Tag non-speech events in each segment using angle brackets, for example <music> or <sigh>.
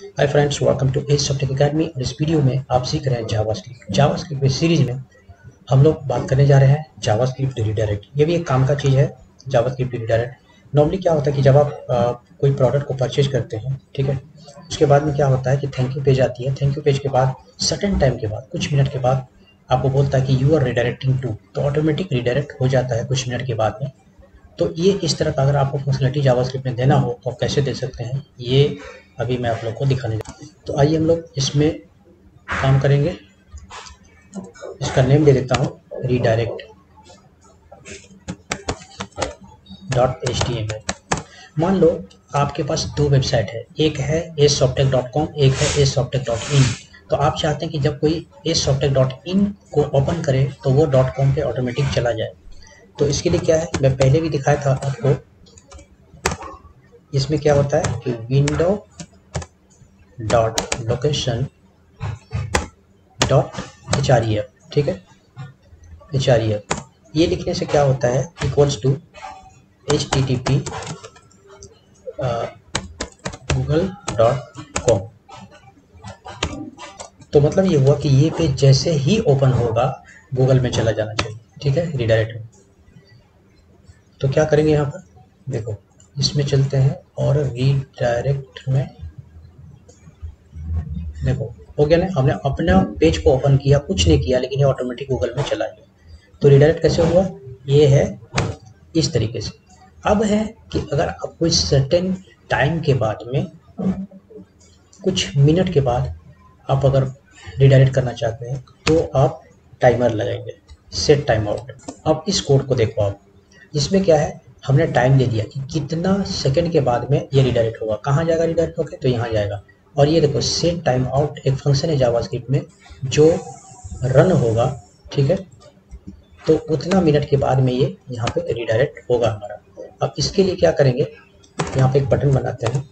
Hi friends welcome to Edge software academy और इस video में आप सीख रहे हैं जावास्क्रिप्ट जावास्क्रिप्ट की सीरीज़ में हम लोग बात करने जा रहे हैं जावास्क्रिप्ट रिडायरेक्ट ये भी एक काम का चीज़ है जावास्क्रिप्ट रिडायरेक्ट नॉर्मली क्या होता है कि जब आप आ, कोई प्रोडक्ट को परचेज करते हैं ठीक है उसके बाद में क्या होता है कि थैंक यू पेज आती है। थैंक यू पेज के बाद सटन टाइम के बाद कुछ मिनट के बाद आपको बोलता है कि यू आर रिडायरेक्टिंग टू तो ऑटोमेटिक रिडायरेक्ट हो जाता है कुछ मिनट के बाद में। तो ये इस तरह का अगर आपको फंक्शनलिटी जावास्क्रिप्ट में देना हो तो आप कैसे दे सकते हैं? ये अभी मैं आप लोग को दिखाने जा तो आइए हम लोग इसमें काम करेंगे। इसका नेम दे देता हूँ redirect dot H T M मान लो आपके पास दो वेबसाइट है, एक है एस सॉफ्टेक डॉट कॉम एक है एस सॉफ्टेक डॉट इन तो आप चाहते हैं कि जब कोई एस सॉफ्टेक डॉट इन को ओपन करे तो वो डॉट कॉम पे ऑटोमेटिक चला जाए। तो इसके लिए क्या है? मैं पहले भी दिखाया था आपको। इसमें क्या होता है कि window dot location dot H R ठीक है? एच आर एफ़ ये लिखने से क्या होता है? Equals to H T T P Google dot com तो मतलब ये हुआ कि ये पेज जैसे ही ओपन होगा गूगल में चला जाना चाहिए, ठीक है? रिडायरेक्ट तो क्या करेंगे यहाँ पर? देखो, इसमें चलते हैं और रीडायरेक्ट में देखो, हो गया ना? हमने अपना पेज को ओपन किया, कुछ नहीं किया, लेकिन ये ऑटोमेटिक गूगल में चला गया। तो रिडायरेक्ट कैसे हुआ? ये है इस तरीके से। अब है कि अगर आप कोई सर्टेन टाइम के बाद में, कुछ मिनट के बाद आप अगर रिडायरेक्ट करना चाहते हैं तो आप टाइमर लगाएँगे सेट टाइम आउट अब इस कोड को देखो आप। इसमें क्या है? हमने टाइम दे दिया कि कितना सेकंड के बाद में ये रिडायरेक्ट होगा। कहाँ जाएगा रिडायरेक्ट होकर तो यहाँ जाएगा। और ये देखो सेट टाइम आउट एक फ़ंक्शन है जावास्क्रिप्ट में, जो रन होगा, ठीक है? तो उतना मिनट के बाद में ये यहाँ पे रिडायरेक्ट होगा हमारा। अब इसके लिए क्या करेंगे? यहाँ पे एक बटन बनाते हैं।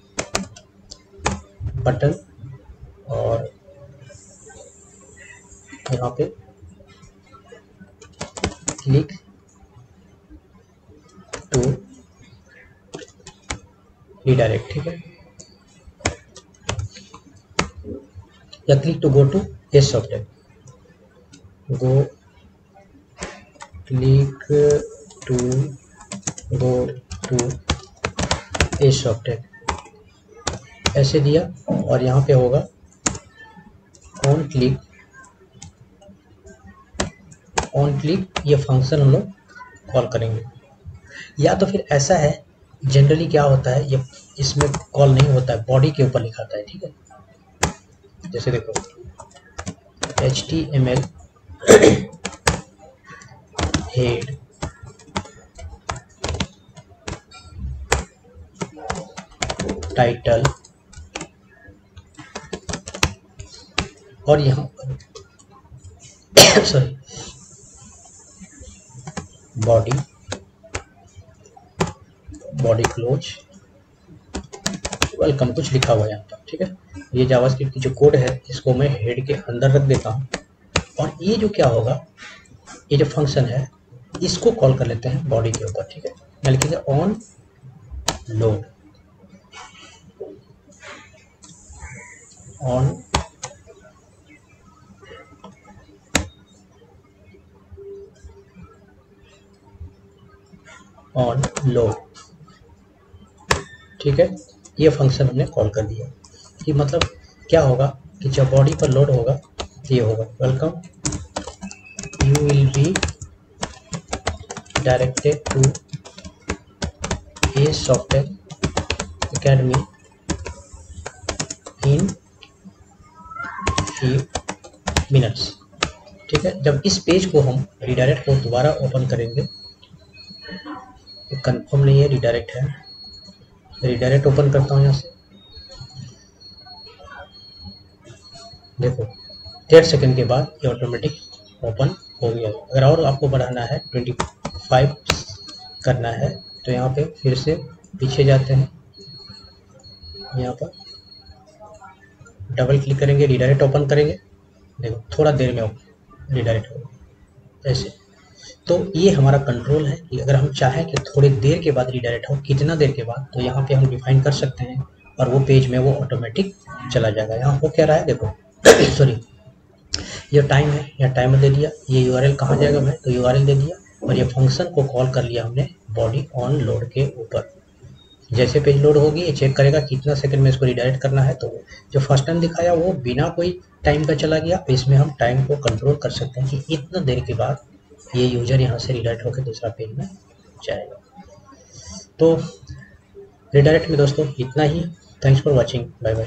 बटन और यहाँ पे क्लिक टू रिडायरेक्ट ठीक है? या click to go to S software go click to go to S software ऐसे दिया, और यहाँ पे होगा ऑन क्लिक ऑन क्लिक ये फ़ंक्शन हम लोग कॉल करेंगे। या तो फिर ऐसा है जनरली क्या होता है, ये इसमें कॉल नहीं होता है बॉडी के ऊपर लिखाता है, ठीक है? जैसे देखो H T M L head title और यहाँ पर सॉरी बॉडी क्लोज वेलकम कुछ लिखा हुआ है यहाँ पर, ठीक है? ये जावास्क्रिप्ट की जो कोड है, इसको मैं हेड के अंदर रख देता हूँ। और ये जो क्या होगा, ये जो फ़ंक्शन है, इसको कॉल कर लेते हैं बॉडी के ऊपर, ठीक है? मैं लिखेंगे on load on on load ठीक है? ये फ़ंक्शन हमने कॉल कर दिया। कि मतलब क्या होगा कि जब बॉडी पर लोड होगा तो ये होगा। Welcome you will be directed to a software academy in few minutes ठीक है? जब इस पेज को हम रिडायरेक्ट को दोबारा ओपन करेंगे कंफर्म नहीं है रिडायरेक्ट है। रिडायरेक्ट ओपन करता हूँ यहाँ से। देखो, डेढ़ सेकंड के बाद ये ऑटोमेटिक ओपन हो गया। अगर और आपको बढ़ाना है ट्वेंटी फाइव करना है तो यहाँ पे फिर से पीछे जाते हैं। यहाँ पर डबल क्लिक करेंगे रिडायरेक्ट ओपन करेंगे। देखो, थोड़ा देर में ओपन रिडायरेक्ट होगा ऐसे। तो ये हमारा कंट्रोल है कि अगर हम चाहें कि थोड़ी देर के बाद रिडायरेक्ट हो, कितना देर के बाद तो यहाँ पे हम डिफाइन कर सकते हैं और वो पेज में वो ऑटोमेटिक चला जाएगा। यहाँ हो क्या रहा है? देखो <coughs> सॉरी ये टाइम है, यहाँ टाइमर दे दिया, ये यू आर कहाँ जाएगा मैं तो यूआरएल दे दिया और ये फ़ंक्शन को कॉल कर लिया हमने बॉडी ऑन लोड के ऊपर। जैसे पेज लोड होगी, ये चेक करेगा कितना सेकंड में इसको रिडायरेक्ट करना है तो जो फ़र्स्ट टाइम दिखाया वो बिना कोई टाइम का चला गया। इसमें हम टाइम को कंट्रोल कर सकते हैं कि इतना देर के बाद ये यूज़र यहाँ से रिडायरेक्ट होकर दूसरा पेज में जाएगा। तो रिडायरेक्ट में दोस्तों इतना ही। Thanks for watching bye bye